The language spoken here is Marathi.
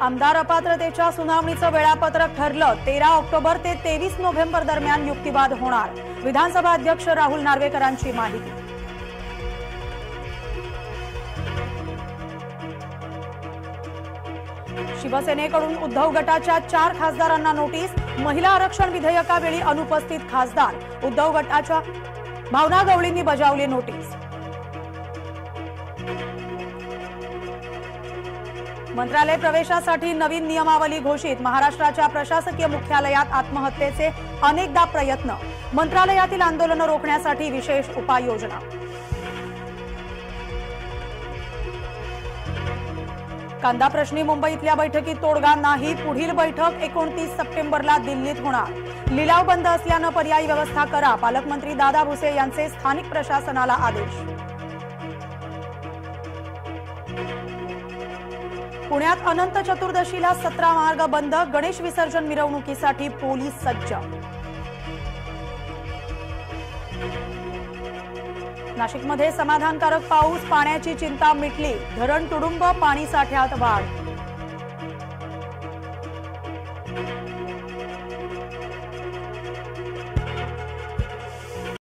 आमदार अपात्रतेच्या सुनावणीचं वेळापत्रक ठरलं. तेरा ऑक्टोबर ते तेवीस नोव्हेंबर दरम्यान युक्तिवाद होणार. विधानसभा अध्यक्ष राहुल नार्वेकरांची माहिती. शिवसेनेकडून उद्धव गटाच्या चार खासदारांना नोटीस महिला आरक्षण विधेयकावेळी अनुपस्थित खासदार. उद्धव गटाच्या भावना गवळींनी बजावली नोटीस. मंत्रालय प्रवेशासाठी नवीन नियमावली घोषित. महाराष्ट्राच्या प्रशासकीय मुख्यालयात आत्महत्येचे अनेकदा प्रयत्न. मंत्रालयातील आंदोलनं रोखण्यासाठी विशेष उपाययोजना. कांदा प्रश्नी मुंबईतल्या बैठकीत तोडगा नाही. पुढील बैठक एकोणतीस सप्टेंबरला दिल्लीत होणार. लिलाव बंद असल्यानं पर्यायी व्यवस्था करा. पालकमंत्री दादा भुसे यांचे स्थानिक प्रशासनाला आदेश. पुण्यात अनंत चतुर्दशीला सतरा मार्ग बंद गणेश विसर्जन मिरवणुकीसाठी पोलीस सज्ज. नाशिकमध्ये समाधानकारक पाऊस पाण्याची चिंता मिटली. धरण तुडुंब पाणी साठ्यात वाढ.